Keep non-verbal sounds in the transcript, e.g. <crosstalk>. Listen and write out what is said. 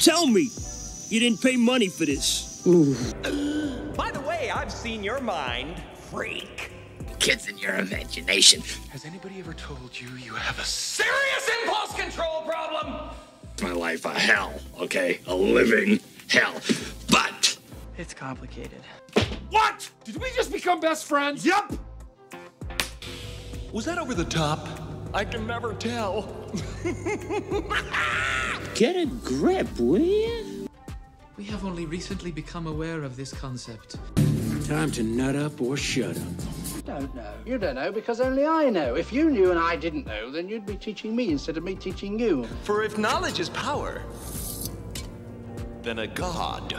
Tell me, you didn't pay money for this. By the way, I've seen your mind, freak. Kids in your imagination. Has anybody ever told you you have a serious impulse control problem? My life a hell, okay? A living hell. But It's complicated. What? Did we just become best friends? Yep. Was that over the top? I can never tell. <laughs> Get a grip, will you? We have only recently become aware of this concept. Time to nut up or shut up. Don't know. You don't know because only I know. If you knew and I didn't know, then you'd be teaching me instead of me teaching you. For if knowledge is power, then a god